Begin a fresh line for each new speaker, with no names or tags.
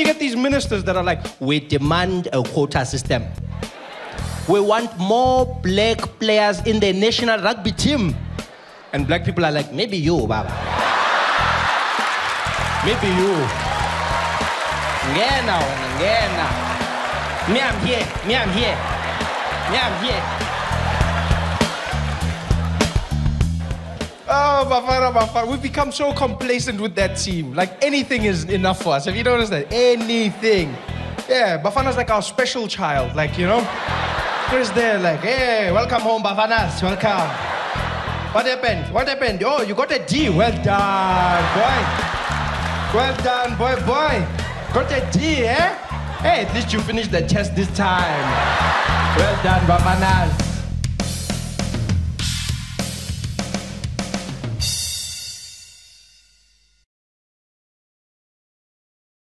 You get these ministers that are like, we demand a quota system. We want more black players in the national rugby team. And black people are like, maybe you, Baba. maybe you. Ngena, wena, ngena. Me, I'm here. Me, I'm here. Me, I'm here. Bafana, Bafana. We've become so complacent with that team. Like anything is enough for us. Have you noticed that? Anything. Yeah, Bafana's like our special child. Like, you know? Chris there, like, hey, welcome home, Bafanas. Welcome. What happened? What happened? Oh, you got a D. Well done, boy. Well done, boy, boy. Got a D, eh? Hey, at least you finished the test this time. Well done, Bafanas.